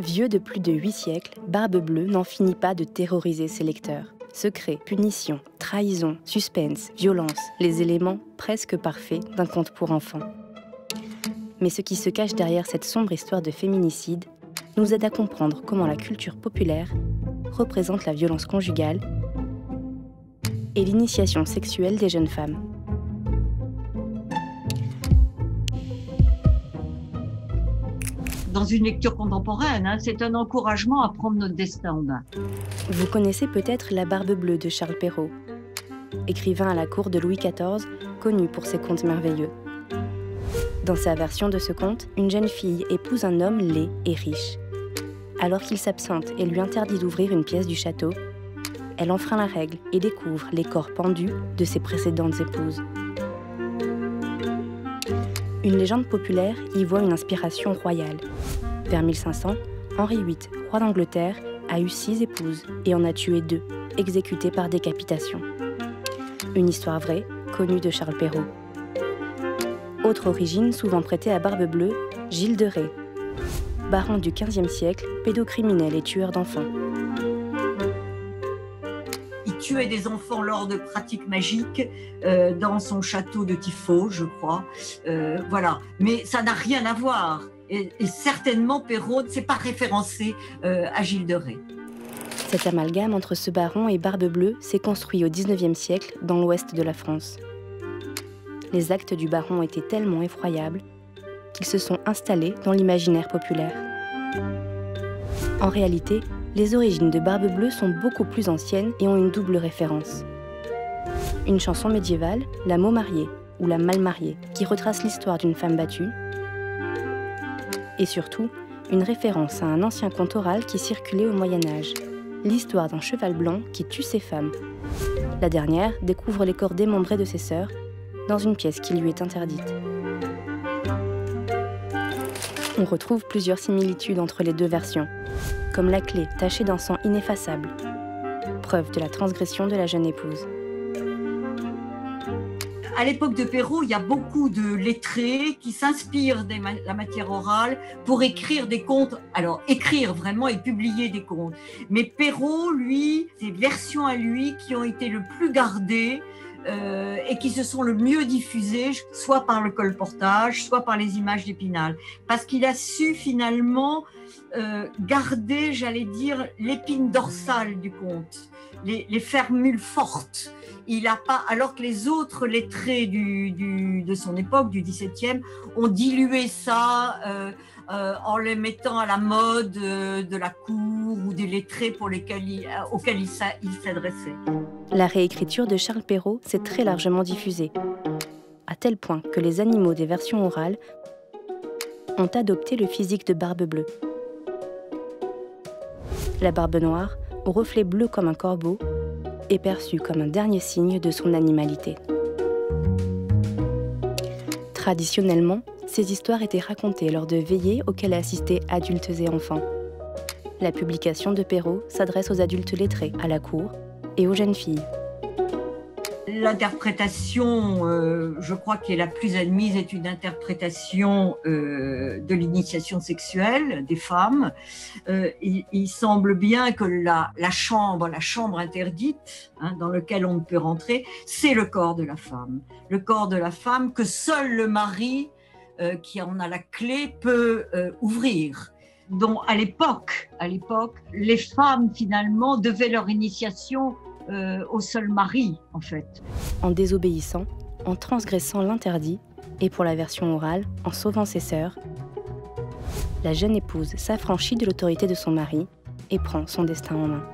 Vieux de plus de huit siècles, Barbe Bleue n'en finit pas de terroriser ses lecteurs. Secret, punition, trahison, suspense, violence, les éléments presque parfaits d'un conte pour enfants. Mais ce qui se cache derrière cette sombre histoire de féminicide nous aide à comprendre comment la culture populaire représente la violence conjugale et l'initiation sexuelle des jeunes femmes. Dans une lecture contemporaine, hein, c'est un encouragement à prendre notre destin en main. Vous connaissez peut-être La Barbe Bleue de Charles Perrault, écrivain à la cour de Louis XIV, connu pour ses contes merveilleux. Dans sa version de ce conte, une jeune fille épouse un homme laid et riche. Alors qu'il s'absente et lui interdit d'ouvrir une pièce du château, elle enfreint la règle et découvre les corps pendus de ses précédentes épouses. Une légende populaire y voit une inspiration royale. Vers 1500, Henri VIII, roi d'Angleterre, a eu six épouses et en a tué deux, exécutées par décapitation. Une histoire vraie, connue de Charles Perrault. Autre origine souvent prêtée à Barbe Bleue, Gilles de Ré, baron du XVe siècle, pédocriminel et tueur d'enfants tuait des enfants lors de pratiques magiques euh, dans son château de Tifo, je crois. Euh, voilà. Mais ça n'a rien à voir. Et, certainement, Perrault ne s'est pas référencé euh, à Gilles de Ré. Cet amalgame entre ce baron et Barbe Bleue s'est construit au XIXe siècle dans l'ouest de la France. Les actes du baron étaient tellement effroyables qu'ils se sont installés dans l'imaginaire populaire. En réalité, les origines de Barbe Bleue sont beaucoup plus anciennes et ont une double référence. Une chanson médiévale, La Mot mariée ou La Mal mariée, qui retrace l'histoire d'une femme battue. Et surtout, une référence à un ancien conte oral qui circulait au Moyen Âge, l'histoire d'un cheval blanc qui tue ses femmes. La dernière découvre les corps démembrés de ses sœurs dans une pièce qui lui est interdite. On retrouve plusieurs similitudes entre les deux versions, comme la clé tachée d'un sang ineffaçable, preuve de la transgression de la jeune épouse. À l'époque de Perrault, il y a beaucoup de lettrés qui s'inspirent de la matière orale pour écrire des contes. Alors, écrire vraiment et publier des contes. Mais Perrault, lui, ses versions à lui qui ont été le plus gardées, euh, et qui se sont le mieux diffusées, soit par le colportage, soit par les images d'Épinal. Parce qu'il a su finalement euh, garder, j'allais dire, l'épine dorsale du conte, les, les fermules fortes. Il a pas, alors que les autres lettrés du, du, de son époque, du XVIIe, ont dilué ça. Euh, euh, en les mettant à la mode euh, de la cour ou des lettrés pour lesquels euh, auxquels il s'adressait. La réécriture de Charles Perrault s'est très largement diffusée, à tel point que les animaux des versions orales ont adopté le physique de Barbe Bleue. La barbe noire, au reflet bleu comme un corbeau, est perçue comme un dernier signe de son animalité. Traditionnellement, ces histoires étaient racontées lors de veillées auxquelles assistaient adultes et enfants. La publication de Perrault s'adresse aux adultes lettrés, à la cour et aux jeunes filles. L'interprétation, euh, je crois, qui est la plus admise est une interprétation euh, de l'initiation sexuelle des femmes. Euh, il, semble bien que la, chambre, la chambre interdite, hein, dans laquelle on ne peut rentrer, c'est le corps de la femme. Le corps de la femme que seul le mari qui en a la clé peut ouvrir. Donc à l'époque, à l'époque, les femmes finalement devaient leur initiation euh, au seul mari en fait. En désobéissant, en transgressant l'interdit, et pour la version orale, en sauvant ses sœurs, la jeune épouse s'affranchit de l'autorité de son mari et prend son destin en main.